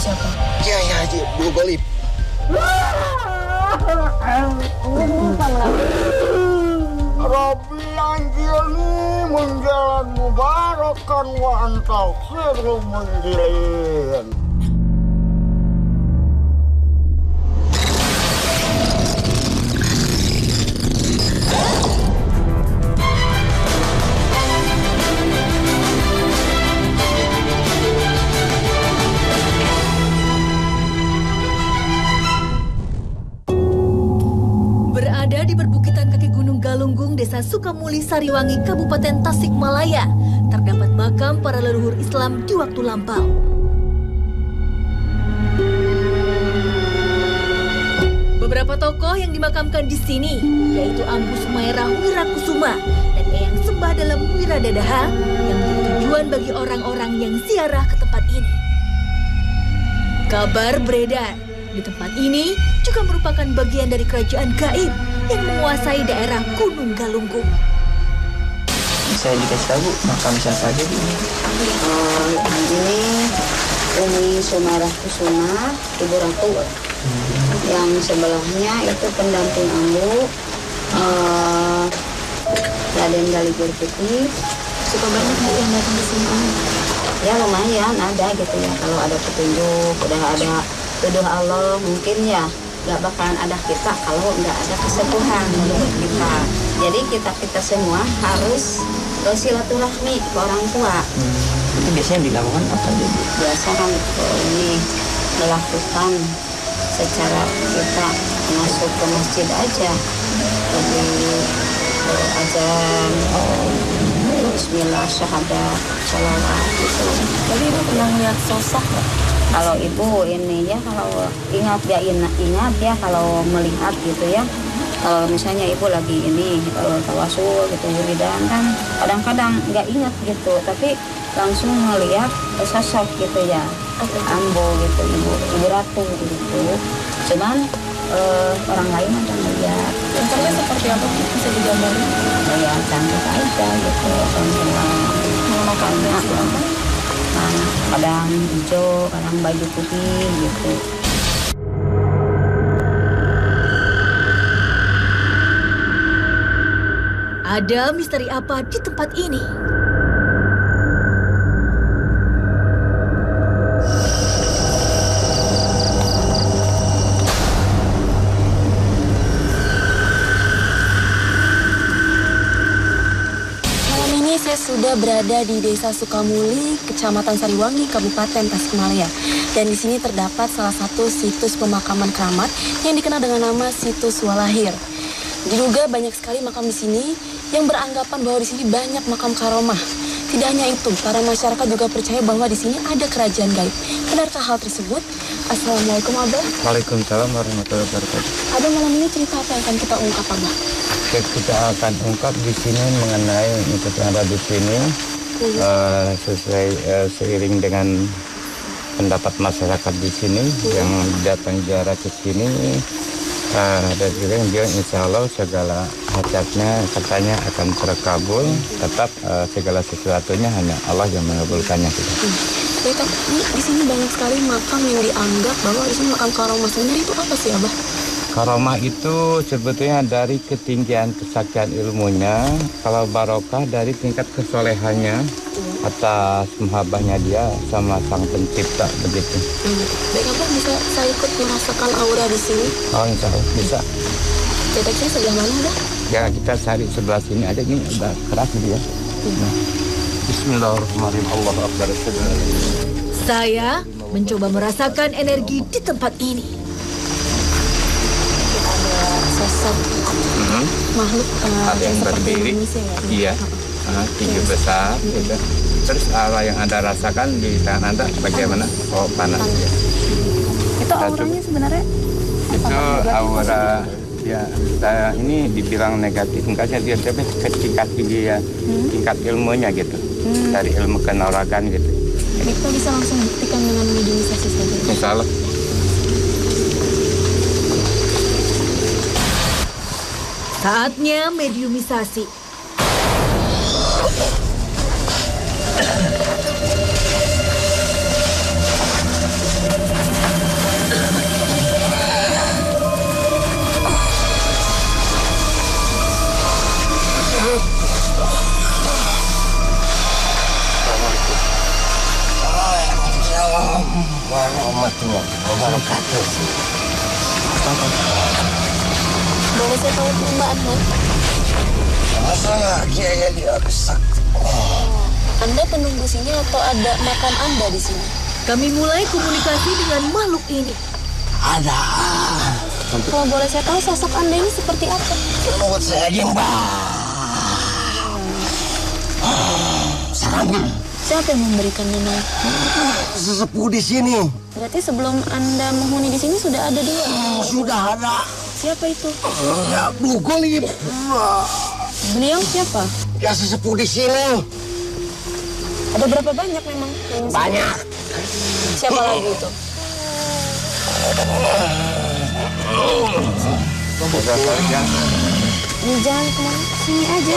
siapa? Kiai Haji Abdul Golib. Rabbi anjilni menjalan mubarakan wa antal khairul munzilin. Sukamuli, Sariwangi, Kabupaten Tasikmalaya, terdapat makam para leluhur Islam di waktu lampau. Beberapa tokoh yang dimakamkan di sini, yaitu Ambu Sumairah Wirakusuma dan Eyang Sembah dalam Wiradadaha, yang menjadi tujuan bagi orang-orang yang ziarah ke tempat ini. Kabar beredar, di tempat ini juga merupakan bagian dari kerajaan gaib yang menguasai daerah Gunung Galunggung. Saya dikasih tahu makam siapa aja ini. Oh, ini Umi Sumarah Kusuma, Ibu Ratu. Yang sebelahnya itu pendamping Ambu, eh, Raden Galigur Putih. Suka banyak Bu yang datang ke sini. Ya lumayan ada gitu ya, kalau ada petunjuk, udah ada tuduh Allah mungkin ya nggak bakalan ada kita kalau nggak ada kesembuhan menurut kita. Jadi kita kita semua harus eh, silaturahmi ke orang tua. Hmm, itu biasanya dilakukan apa aja Bu? biasa kan kalau ini melakukan secara kita masuk ke masjid aja lebih eh, azan Bismillah syahadat sholawat gitu Jadi Ibu pernah lihat sosok? Kalau ibu ini ya kalau ingat ya ingat ya kalau melihat gitu ya kalau misalnya ibu lagi ini kalau tawasul gitu wiridan kan kadang-kadang nggak ingat gitu tapi langsung melihat sosok gitu ya ambo gitu ibu ibu ratu gitu cuman eh, orang lain ada melihat Bentuknya seperti apa? Bisa digambarin? ya cantik aja gitu apa? nah, kadang hijau kadang baju putih gitu Ada misteri apa di tempat ini? Saya berada di Desa Sukamuli, Kecamatan Sariwangi, Kabupaten Tasikmalaya. Dan di sini terdapat salah satu situs pemakaman keramat yang dikenal dengan nama Situs Walahir. Diduga banyak sekali makam di sini yang beranggapan bahwa di sini banyak makam karomah. Tidak hanya itu, para masyarakat juga percaya bahwa di sini ada kerajaan gaib. Benarkah hal tersebut? Assalamualaikum Abah. Waalaikumsalam warahmatullahi wabarakatuh. Abah malam ini cerita apa yang akan kita ungkap Abah? Oke, kita akan ungkap di sini mengenai untuk yang ada di sini eh, sesuai eh, seiring dengan pendapat masyarakat di sini yang datang ziarah ke sini eh, dan juga bilang insya Allah segala hajatnya katanya akan terkabul tetap eh, segala sesuatunya hanya Allah yang mengabulkannya. Gitu. Baik, ini di sini banyak sekali makam yang dianggap bahwa di sini makam karomah sebenarnya itu apa sih, Abah? Karomah itu sebetulnya dari ketinggian kesaktian ilmunya, kalau barokah dari tingkat kesolehannya atas mahabbahnya dia sama sang pencipta begitu. Hmm. Baik, Abah bisa saya ikut merasakan aura di sini. Oh insya Allah bisa. Deteksinya sebelah mana, Abah? Ya kita cari sebelah sini aja ini udah keras dia. Nah. Bismillahirrahmanirrahim. Allah Akbar. Saya mencoba merasakan energi di tempat ini. Sosok Hmm. makhluk eh, Ada yang seperti berdiri. manusia ya? Iya. Ah, tinggi besar gitu. Terus apa yang anda rasakan di tangan anda bagaimana? Oh panas ya. Itu auranya sebenarnya itu aura ya saya ini dibilang negatif enggaknya dia tapi tingkat dia tingkat ilmunya gitu dari ilmu kenoragan gitu Jadi kita bisa langsung buktikan dengan mediumisasi saja. insya Allah Saatnya mediumisasi. Assalamualaikum warahmatullahi wabarakatuh. Boleh saya tahu perubahan, Mas? Saya Kiai Haji Aksak. Anda penunggu sini atau ada makam Anda di sini? Kami mulai komunikasi dengan makhluk ini. Ada. Kalau boleh saya tahu sosok Anda ini seperti apa? Menurut saya Mbak. Sarangnya Siapa yang memberikan nama? sesepuh di sini. Berarti sebelum Anda menghuni di sini sudah ada dia. Sudah ada. Siapa itu? Ya, Blue Golib. Beliau siapa? Ya sesepuh di sini. Ada berapa banyak memang? Banyak. Siapa lagi itu? Di jalan ke mana? Sini aja.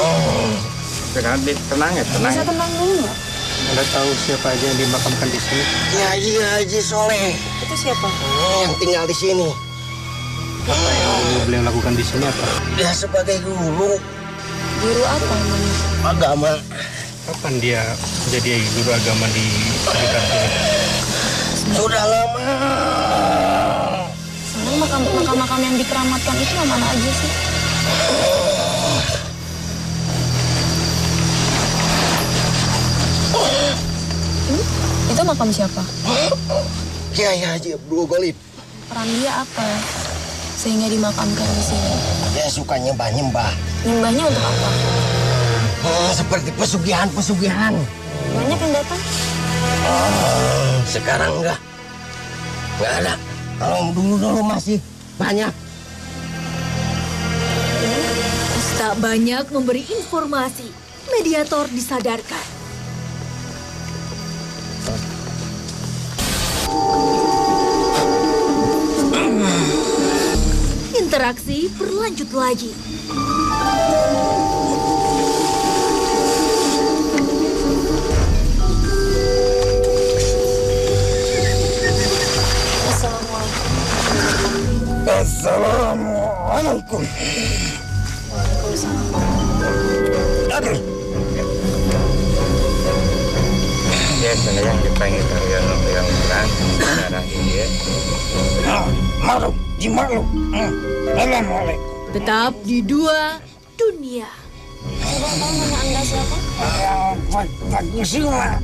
Jangan tenang ya, tenang. Bisa tenang dulu nggak? Anda tahu siapa aja yang dimakamkan di sini? Ya Haji Haji Soleh Itu siapa? yang tinggal di sini. Yang beliau lakukan di sini apa? Dia sebagai guru Guru apa namanya? agama. Kapan dia jadi guru agama di sekitar sini? Sudah lama. Sebenarnya makam makam-makam yang dikeramatkan itu yang mana aja sih? Hmm? Itu makam siapa? Kiai Haji Abdul Golib. Peran dia apa? Sehingga dimakamkan di sini. Dia suka nyembah-nyembah. Nyembahnya untuk apa? Hmm, seperti pesugihan-pesugihan. Banyak yang datang. Hmm, sekarang enggak. Enggak ada. Kalau dulu-dulu masih banyak. Tak banyak memberi informasi. Mediator disadarkan. Interaksi berlanjut lagi. Assalamualaikum. Assalamualaikum. Aduh. Dipanggil yang yang bilang darah ini ya. Ah, malu, jimalu. Hmm. Assalamualaikum. Tetap di dua dunia. Sudah tahu nama Anda siapa? Ah, Pak Pak Kusuma.